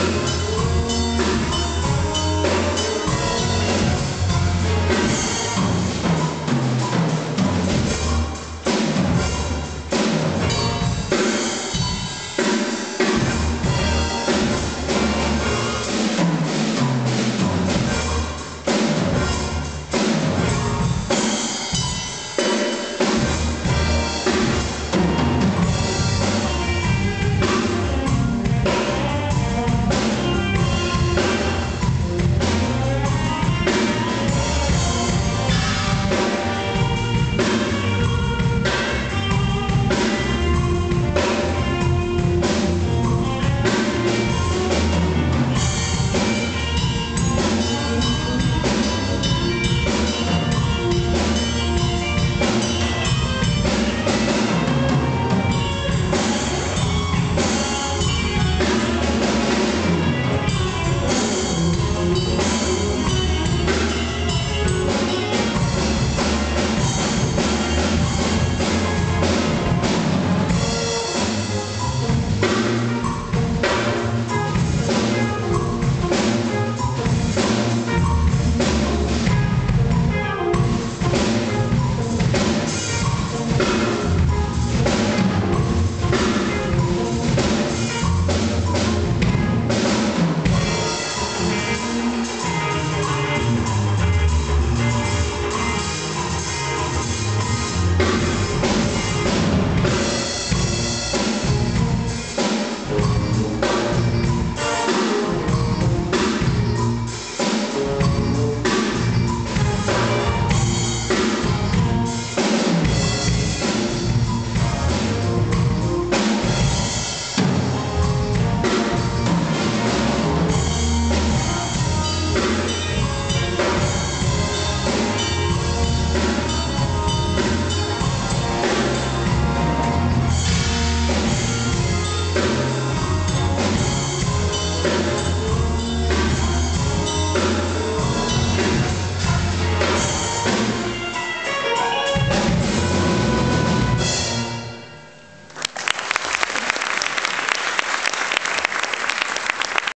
Thank you.